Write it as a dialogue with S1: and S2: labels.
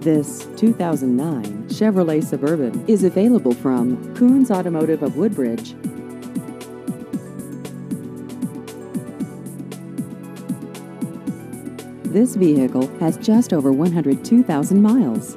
S1: This 2009 Chevrolet Suburban is available from Koons Automotive of Woodbridge. This vehicle has just over 102,000 miles.